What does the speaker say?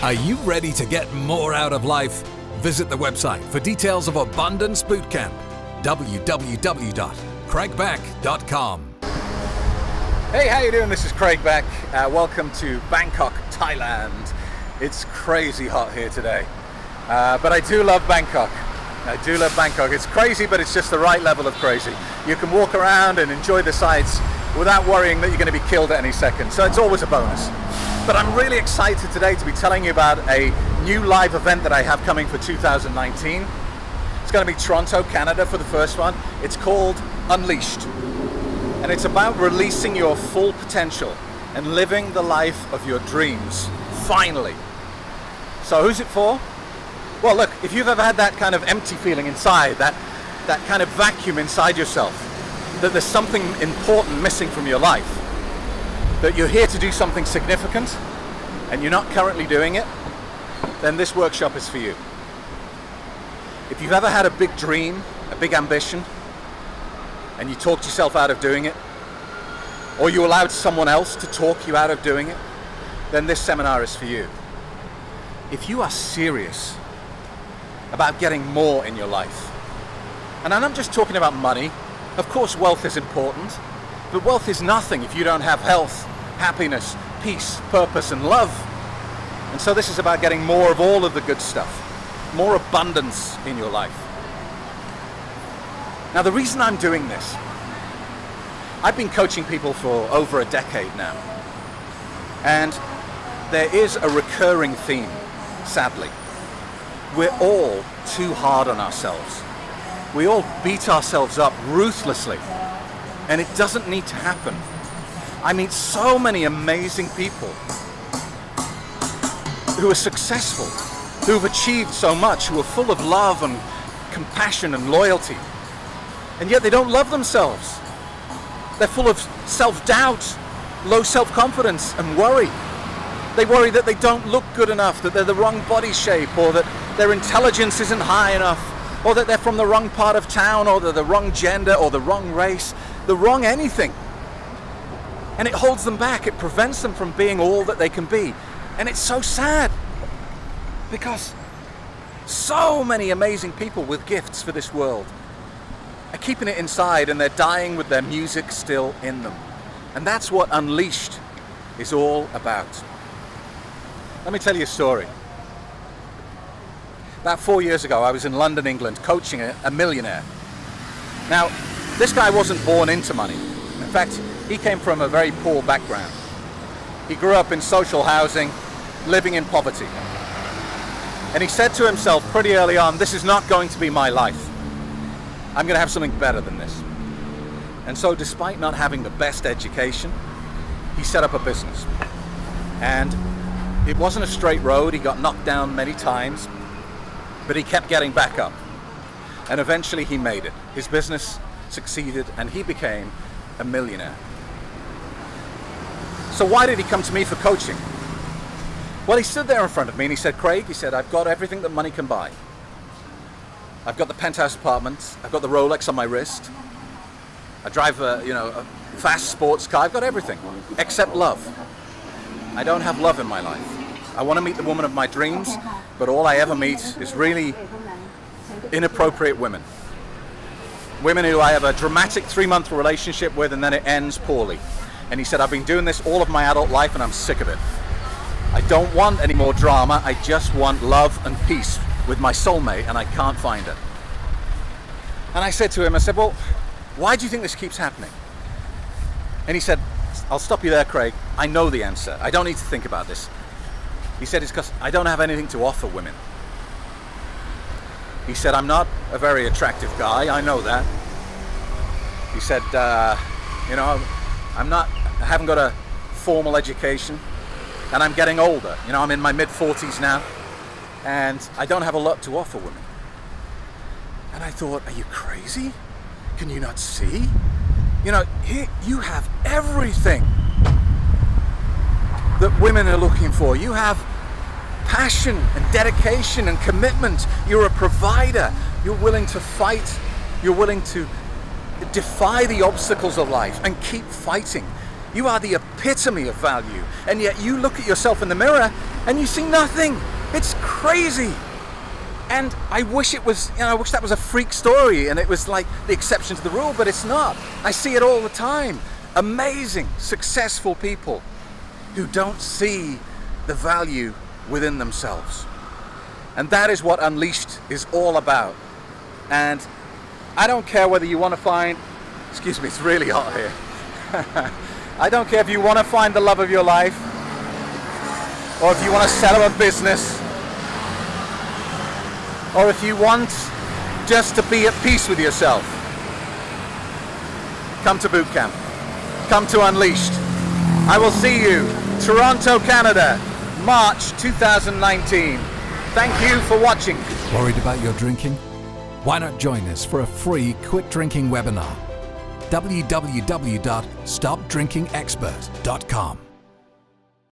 Are you ready to get more out of life? Visit the website for details of Abundance Bootcamp. www.craigbeck.com. Hey, how you doing? This is Craig Beck. Uh, welcome to Bangkok, Thailand. It's crazy hot here today, uh, but I do love Bangkok. I do love Bangkok. It's crazy, but it's just the right level of crazy. You can walk around and enjoy the sights without worrying that you're going to be killed at any second. So it's always a bonus. But I'm really excited today to be telling you about a new live event that I have coming for 2019. It's going to be Toronto, Canada for the first one. It's called Unleashed. And it's about releasing your full potential and living the life of your dreams, finally. So who's it for? Well, look, if you've ever had that kind of empty feeling inside, that, that kind of vacuum inside yourself, that there's something important missing from your life, that you're here to do something significant and you're not currently doing it, then this workshop is for you. If you've ever had a big dream, a big ambition, and you talked yourself out of doing it, or you allowed someone else to talk you out of doing it, then this seminar is for you. If you are serious about getting more in your life, and I'm not just talking about money, of course wealth is important, but wealth is nothing if you don't have health, happiness, peace, purpose, and love. And so this is about getting more of all of the good stuff, more abundance in your life. Now, the reason I'm doing this, I've been coaching people for over a decade now. And there is a recurring theme, sadly. We're all too hard on ourselves. We all beat ourselves up ruthlessly and it doesn't need to happen. I meet so many amazing people who are successful, who've achieved so much, who are full of love and compassion and loyalty, and yet they don't love themselves. They're full of self doubt, low self confidence, and worry. They worry that they don't look good enough, that they're the wrong body shape, or that their intelligence isn't high enough, or that they're from the wrong part of town, or they're the wrong gender, or the wrong race the wrong anything. And it holds them back, it prevents them from being all that they can be. And it's so sad because so many amazing people with gifts for this world are keeping it inside and they're dying with their music still in them. And that's what Unleashed is all about. Let me tell you a story. About four years ago, I was in London, England, coaching a, millionaire. Now, this guy wasn't born into money. In fact, he came from a very poor background. He grew up in social housing, living in poverty. And he said to himself pretty early on, this is not going to be my life. I'm going to have something better than this. And so despite not having the best education, he set up a business. And it wasn't a straight road. He got knocked down many times, but he kept getting back up. And eventually he made it. His business succeeded, and he became a millionaire. So why did he come to me for coaching? Well, he stood there in front of me and he said, Craig, he said, I've got everything that money can buy. I've got the penthouse apartment. I've got the Rolex on my wrist. I drive a, you know, a fast sports car. I've got everything except love. I don't have love in my life. I want to meet the woman of my dreams, but all I ever meet is really inappropriate women women who I have a dramatic three month relationship with and then it ends poorly. And he said, I've been doing this all of my adult life and I'm sick of it. I don't want any more drama. I just want love and peace with my soulmate and I can't find it. And I said to him, I said, Well, why do you think this keeps happening? And he said, I'll stop you there, Craig. I know the answer. I don't need to think about this. He said, It's because I don't have anything to offer women. He said, I'm not a very attractive guy, I know that. He said, uh, you know, I'm not, I haven't got a formal education and I'm getting older. You know, I'm in my mid 40s now and I don't have a lot to offer women. And I thought, are you crazy? Can you not see? You know, here you have everything that women are looking for. You have passion and dedication and commitment. You're a provider. You're willing to fight. You're willing to defy the obstacles of life and keep fighting. You are the epitome of value. And yet you look at yourself in the mirror and you see nothing. It's crazy. And I wish it was, you know, I wish that was a freak story and it was like the exception to the rule, but it's not. I see it all the time. Amazing, successful people who don't see the value within themselves. And that is what Unleashed is all about. And I don't care whether you want to find, excuse me, it's really hot here. I don't care if you want to find the love of your life or if you want to set up a business or if you want just to be at peace with yourself. Come to boot camp. Come to Unleashed. I will see you, Toronto, Canada, March 2019. Thank you for watching. Worried about your drinking? Why not join us for a free quit drinking webinar? www.stopdrinkingexpert.com